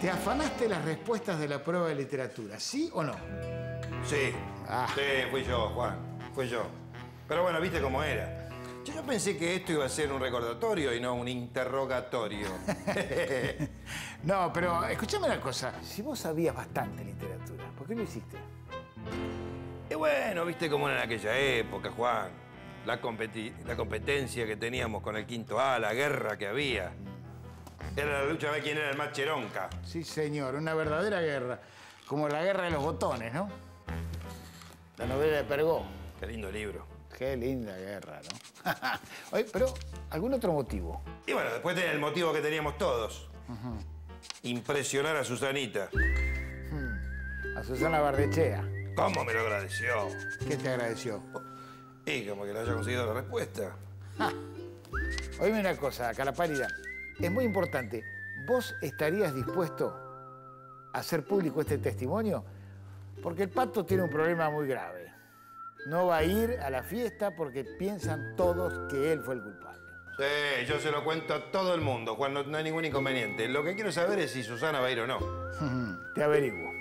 ¿Te afanaste las respuestas de la prueba de literatura, sí o no? Sí. Ah. Sí, fui yo, Juan. Fui yo. Pero bueno, viste cómo era. Yo, yo pensé que esto iba a ser un recordatorio y no un interrogatorio. No, pero escúchame una cosa. Si vos sabías bastante literatura, ¿por qué lo hiciste? y bueno, viste cómo era en aquella época, Juan. La, competi- la competencia que teníamos con el quinto A, la guerra que había. Era la lucha a ver quién era el más cheronca. Sí, señor, una verdadera guerra. Como la guerra de los botones, ¿no? La novela de Pergó. Qué lindo libro. Qué linda guerra, ¿no? Oye, pero, ¿algún otro motivo? Y bueno, después tenía el motivo que teníamos todos. Impresionar a Susanita. A Susana Bardechea. ¿Cómo me lo agradeció? ¿Qué te agradeció? Y como que le haya conseguido la respuesta. Oíme una cosa, Carapálida. Es muy importante. ¿Vos estarías dispuesto a hacer público este testimonio? Porque el pato tiene un problema muy grave. No va a ir a la fiesta porque piensan todos que él fue el culpable. Sí, yo se lo cuento a todo el mundo, Juan, no, no hay ningún inconveniente. Lo que quiero saber es si Susana va a ir o no. Te averiguo.